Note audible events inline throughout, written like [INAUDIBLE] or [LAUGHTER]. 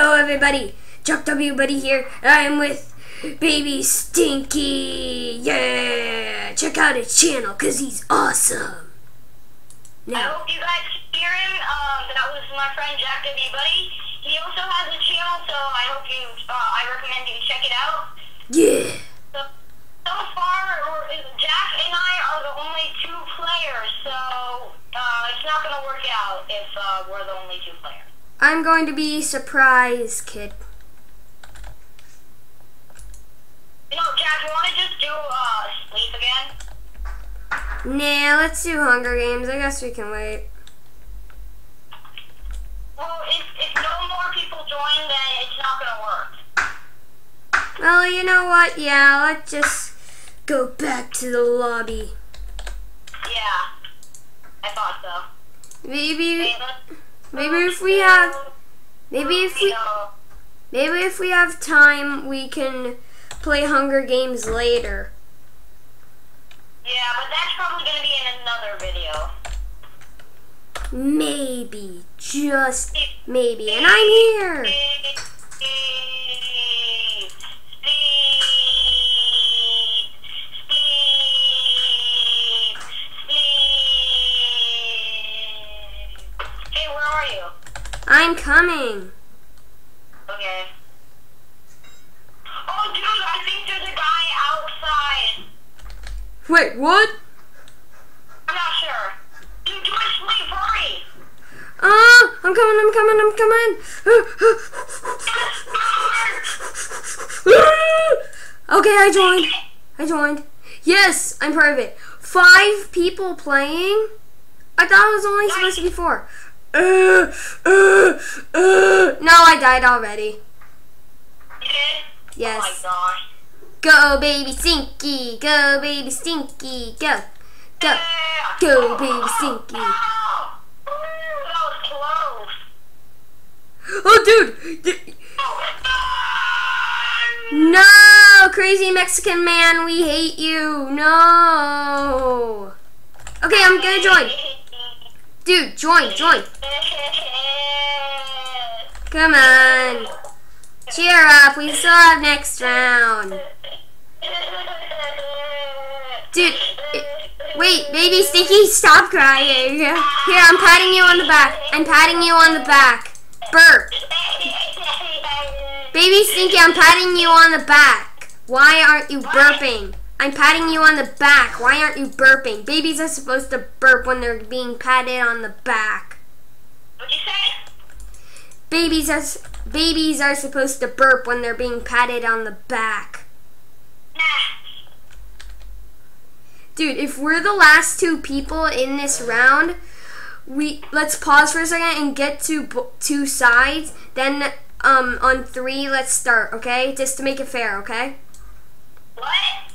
Hello everybody, Jack W Buddy here. I am with Baby Stinky. Yeah, check out his channel cause he's awesome. I hope you guys hear him. Um, that was my friend Jack W. Buddy. He also has a channel, so I hope you. Uh, I recommend you check it out. yeah, So, so far, Jack and I are the only two players, so uh, it's not going to work out if uh, we're the only two players. I'm going to be surprise kid. You know, Jack, you want to just do uh, spleef again? Nah, let's do Hunger Games. I guess we can wait. Well, if, if no more people join, then it's not going to work. Well, you know what? Yeah, let's just go back to the lobby. Yeah, I thought so. Maybe, Hey, maybe if we have, maybe if we, maybe if we have time, we can play Hunger Games later. Yeah, but that's probably going to be in another video. Maybe, just maybe. And I'm here. [LAUGHS] Hey, where are you? I'm coming. Okay. Oh, dude, I think there's a guy outside. Wait, what? I'm not sure. Dude, a spleef, hurry. Ah, I'm coming, I'm coming, I'm coming. [LAUGHS] okay, I joined. I joined. Yes, I'm part of it. Five people playing? I thought it was only supposed to be four. Uh, uh, uh. No, I died already. Yes. Oh my gosh. Go, baby Stinky. Go, baby Stinky. Go. Go. Go, baby Stinky. Oh, close. Oh, dude. No, crazy Mexican man, we hate you. No. Okay, I'm gonna join. [LAUGHS] Dude, join, join. Come on. Cheer up, we still have next round. Dude, wait, baby Stinky, stop crying. Here, I'm patting you on the back. I'm patting you on the back. Burp. Baby Stinky, I'm patting you on the back. Why aren't you burping? I'm patting you on the back. Why aren't you burping? Babies are supposed to burp when they're being patted on the back. What'd you say? Babies are babies are supposed to burp when they're being patted on the back. Dude, if we're the last two people in this round, we let's pause for a second and get to two sides. Then um on 3 let's start, okay? Just to make it fair, okay? What?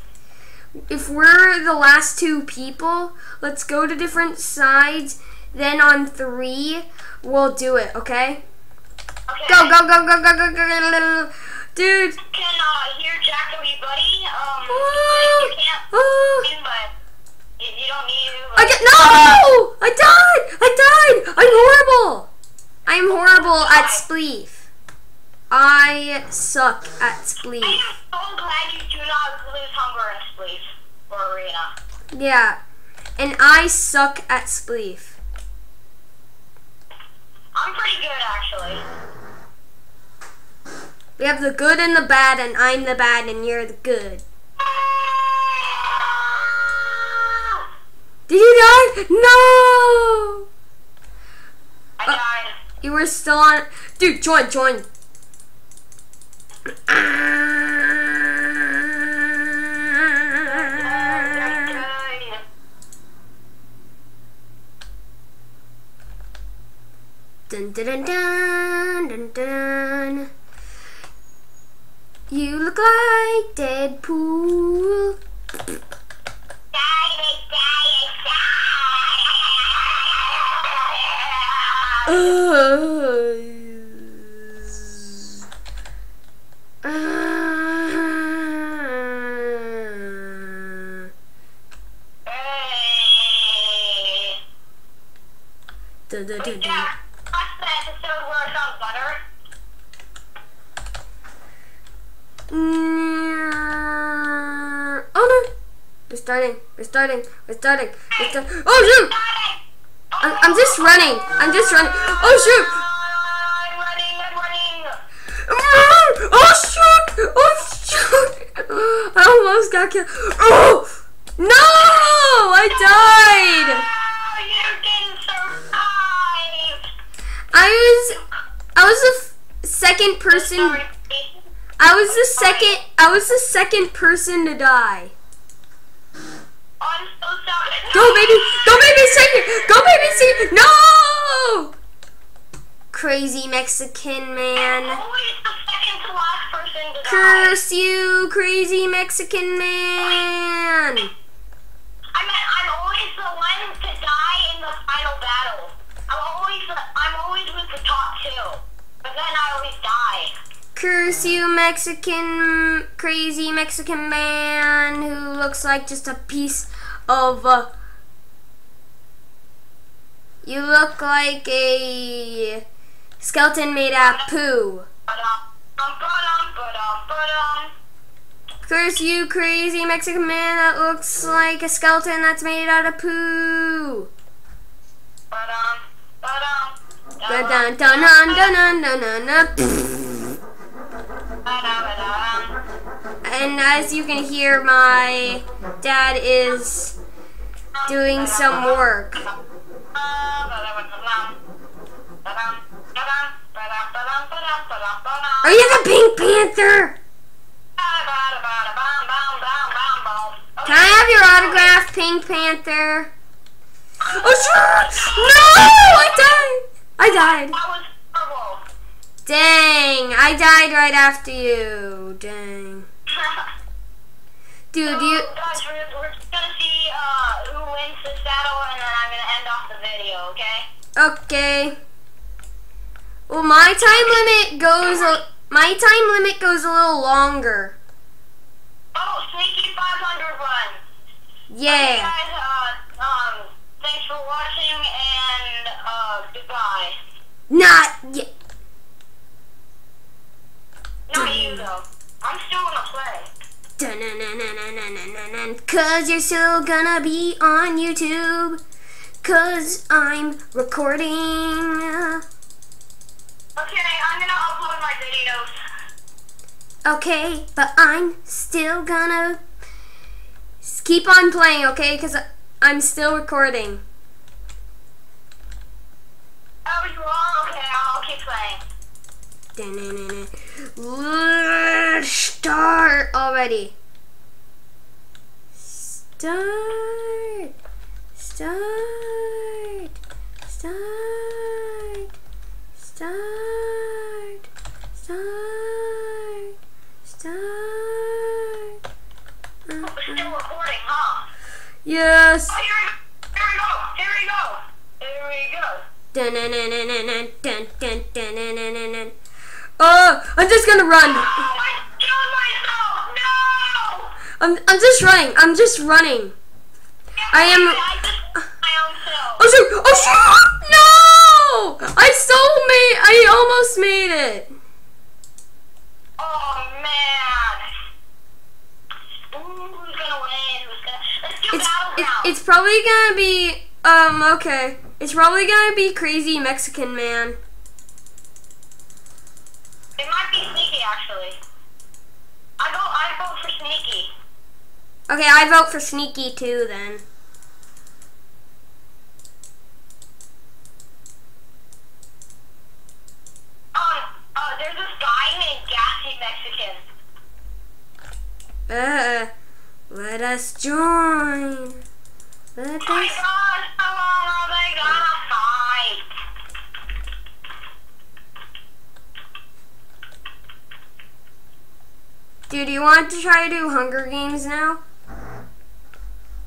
if we're the last two people, let's go to different sides. Then on three, we'll do it. Okay? Go go go go go go go, go dude. You Can uh, hear Jack W. Buddy. Um, Ah, you can't ah. win, but you, you don't need to. I get no! I died! I died! I'm horrible. I'm horrible at spleef. I suck at I am so glad you do not lose hunger in Spleef or Arena. Yeah, and I suck at spleef. I'm pretty good, actually. We have the good and the bad, and I'm the bad, and you're the good. Did you die? No! I died. Uh, you were still on. Dude, join, join. Dun dun dun dun dun dun. You look like Deadpool. Uh, uh, dun, dun, dun, dun. Yeah, episode where I butter. Mm, oh no! We're starting. We're starting. We're starting. We're start- oh shoot! I'm, I'm just running. I'm just running. Oh shoot! I'm running, I'm running. Oh shoot! Oh shoot! I almost got killed. Oh no! I died. I was I was the second person. I was the second. I was the second person to die. I'm so sorry. Go baby! Go baby! Second! Go baby! Second! No! Crazy Mexican man. Always the second to last person to die. Curse you, crazy Mexican man. Curse you, Mexican, crazy Mexican man who looks like just a piece of. Uh, you look like a skeleton made out of poo. Curse you, crazy Mexican man that looks like a skeleton that's made out of poo. Ba-dum, ba-dum, Dun dun dun dun dun dun dun And as you can hear, my dad is doing some work. Are you the Pink Panther? Can I have your autograph, Pink Panther? Oh, sure! No! I died! I died. Dang, I died right after you. Dang. Dude, you. guys, we're, we're gonna see uh, who wins this battle, and then I'm gonna end off the video, okay? Okay. Well, my time limit goes. A, my time limit goes a little longer. Oh, sneaky 500 run. Okay, Yeah. guys, uh, um, thanks for watching, and uh, goodbye. Not yet. Cause you're still gonna be on YouTube. Cause I'm recording. Okay, I'm gonna upload my videos. Okay, but I'm still gonna keep on playing, okay? Because I'm still recording. Oh, you are? Okay, I'll keep playing. Let's Start already. Start. Start. Start. Start. Start. Start. We're still recording, huh? Yes. Oh, here we go. Here we go. Here we go. Dun, dun, dun, dun, dun, dun, dun, dun, dun. Oh, I'm just gonna run. I'm, I'm just running. I'm just running. I am- I just my own self. Oh shoot! Oh shoot! No! I still made. I almost made it. Oh man. Ooh, who's gonna win? Who's gonna? It's battle it, now. it's probably gonna be um okay. It's probably gonna be crazy Mexican man. It might be sneaky actually. I go. I vote for sneaky. Okay, I vote for sneaky too then. Um. Uh. There's this guy named Gassy Mexican. Uh, let us join. Let My us. long are they gonna fight? Dude, you want to try to do Hunger Games now?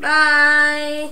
Bye.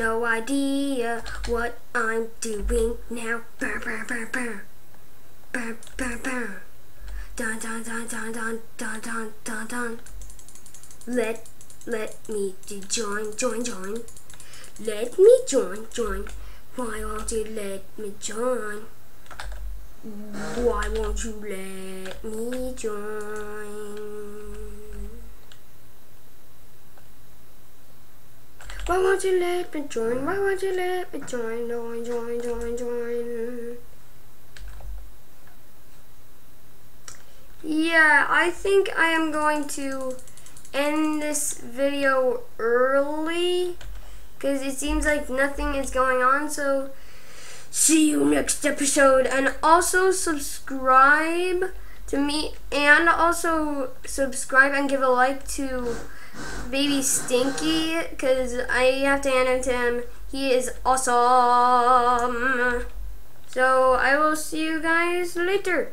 No idea what I'm doing now. Dun dun dun dun dun dun dun dun dun. Let let me join join join. Let me join join. Why won't you let me join? Why won't you let me join? Why won't you let me join? Why won't you let me join? Join, join, join, join. Yeah, I think I am going to end this video early because it seems like nothing is going on. So, see you next episode. And also subscribe to me and also subscribe and give a like to baby Stinky because I have to hand it to him. He is awesome. So I will see you guys later.